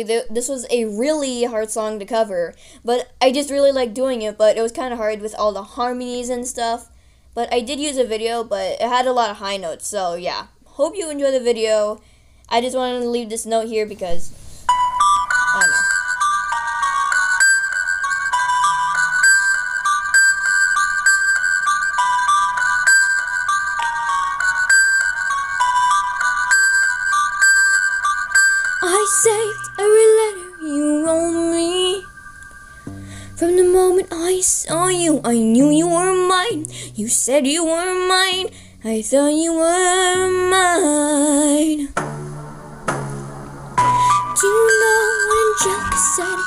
This was a really hard song to cover, but I just really like doing it, but it was kind of hard with all the harmonies and stuff. But I did use a video, but it had a lot of high notes, so yeah. Hope you enjoy the video. I just wanted to leave this note here because, I don't know. I saved saw you, I knew you were mine. You said you were mine. I thought you were mine. Do you know what Angelica said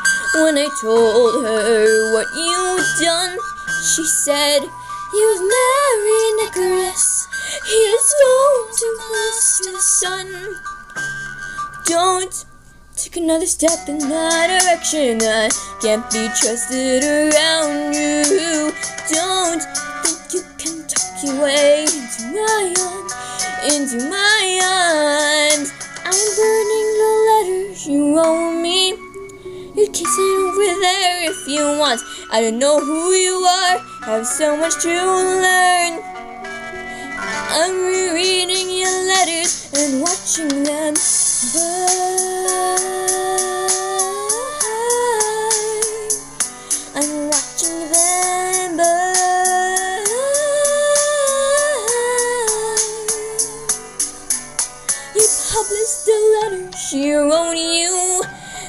when I told her what you'd done? She said, You've married Nicholas. He is flown too close to the sun. Don't take another step in that direction. I can't be trusted around you. Don't think you can talk your way into my arms, into my arms. I'm burning the letters you wrote me. You can sit over there if you want. I don't know who you are. I Have so much to learn. I'm rereading your letters and watching them burn. Published the letter she wrote you.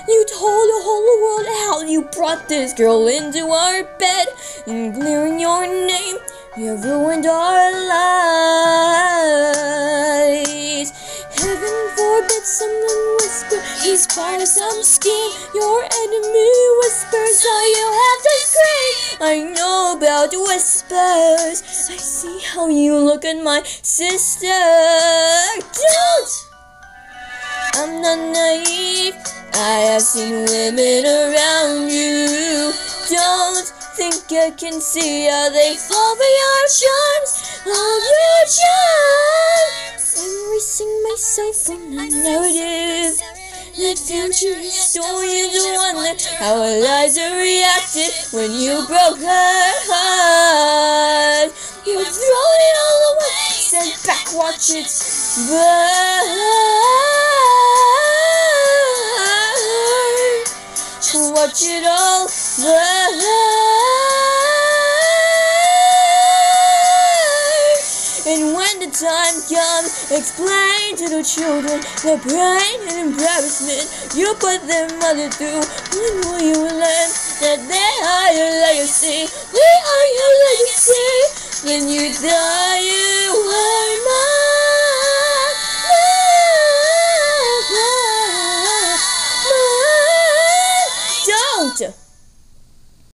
You told the whole world how you brought this girl into our bed and clearing your name. You ruined our lives. Heaven forbid someone whisper he's part of some scheme. Your enemy whispers, all you have to scream. I know about whispers. I see how you look at my sister. Seen women around you. Don't think I can see how they fall for your charms. All your charms. I'm erasing myself from the narrative. The future is a wonder how Eliza reacted when you broke her heart. You thrown it all away, sent back, watch it burn. Watch it all burn. And when the time comes, explain to the children the pain and embarrassment you put their mother through. When will you learn that they are your legacy? We are your legacy.